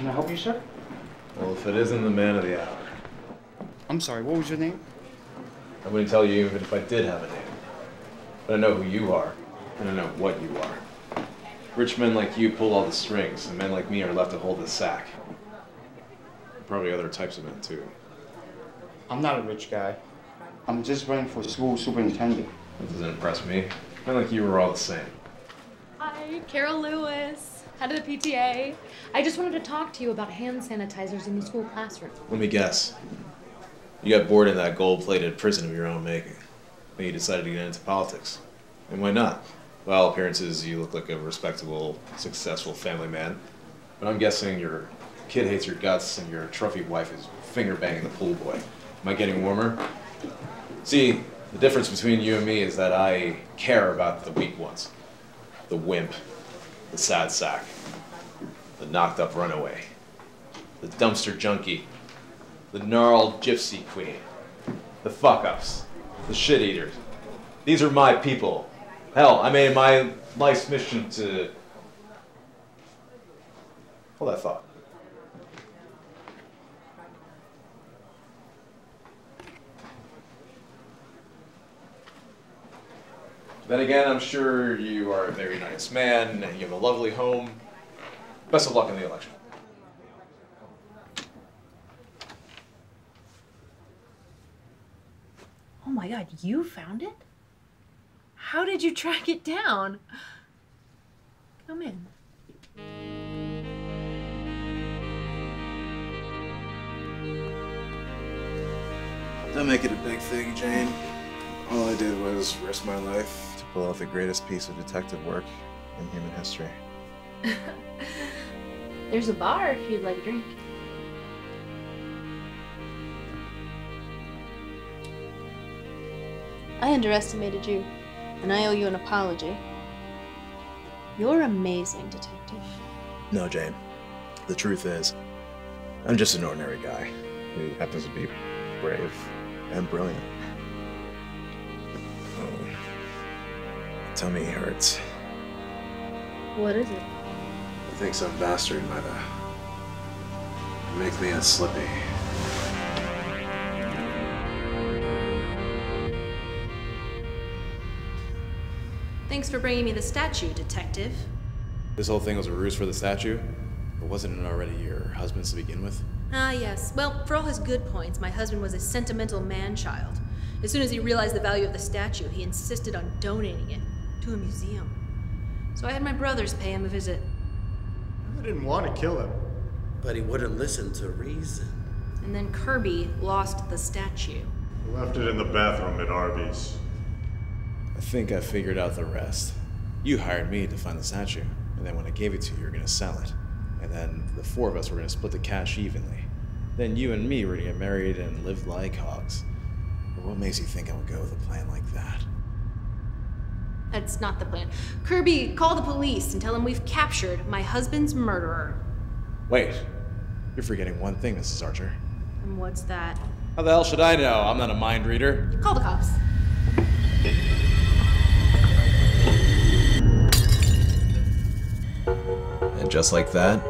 Can I help you, sir? Well, if it isn't the man of the hour, I'm sorry, what was your name? I wouldn't tell you even if I did have a name. But I know who you are, and I know what you are. Rich men like you pull all the strings, and men like me are left to hold the sack. Probably other types of men, too. I'm not a rich guy. I'm just running for school superintendent. That doesn't impress me. Men like you are all the same. Hi, Carol Lewis, head of the PTA. I just wanted to talk to you about hand sanitizers in the school classroom. Let me guess. You got bored in that gold plated prison of your own making. Then you decided to get into politics. And why not? By all appearances, you look like a respectable, successful family man. But I'm guessing your kid hates your guts and your trophy wife is finger banging the pool boy. Am I getting warmer? See, the difference between you and me is that I care about the weak ones the wimp, the sad sack, the knocked up runaway, the dumpster junkie, the gnarled gypsy queen, the fuck ups, the shit eaters. These are my people. Hell, I made my life's mission to. Hold that thought. Then again, I'm sure you are a very nice man, and you have a lovely home. Best of luck in the election. Oh my god, you found it? How did you track it down? Come in. Don't make it a big thing, Jane. All I did was risk my life to pull out the greatest piece of detective work in human history. There's a bar if you'd like a drink. I underestimated you, and I owe you an apology. You're amazing, Detective. No, Jane. The truth is, I'm just an ordinary guy who happens to be brave and brilliant. Tummy hurts. What is it? I think some bastard might have make me a slippy. Thanks for bringing me the statue, Detective. This whole thing was a ruse for the statue? Or wasn't it already your husband's to begin with? Ah, yes. Well, for all his good points, my husband was a sentimental man-child. As soon as he realized the value of the statue, he insisted on donating it to a museum. So I had my brothers pay him a visit. I didn't want to kill him. But he wouldn't listen to reason. And then Kirby lost the statue. I left it in the bathroom at Arby's. I think I figured out the rest. You hired me to find the statue, and then when I gave it to you, you were gonna sell it. And then the four of us were gonna split the cash evenly. Then you and me were gonna get married and live like hogs. But what makes you think I would go with a plan like that? That's not the plan. Kirby, call the police and tell them we've captured my husband's murderer. Wait, you're forgetting one thing, Mrs. Archer. And what's that? How the hell should I know? I'm not a mind reader. Call the cops. And just like that,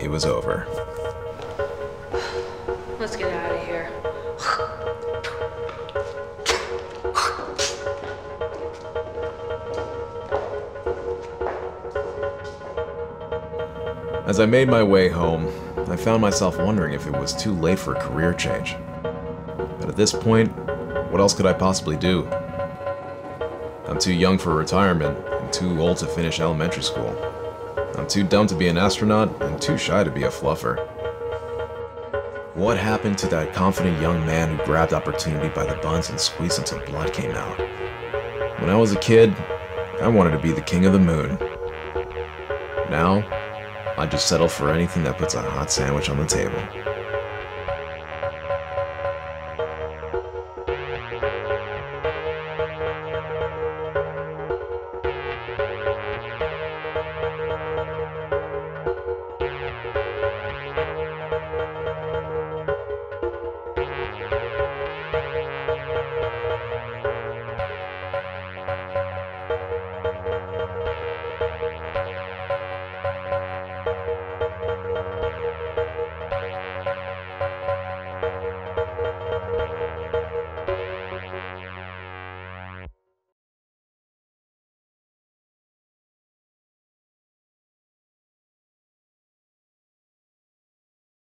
it was over. Let's get out of here. As I made my way home, I found myself wondering if it was too late for a career change. But at this point, what else could I possibly do? I'm too young for retirement and too old to finish elementary school. I'm too dumb to be an astronaut and too shy to be a fluffer. What happened to that confident young man who grabbed opportunity by the buns and squeezed until blood came out? When I was a kid, I wanted to be the king of the moon. Now, I just settle for anything that puts a hot sandwich on the table.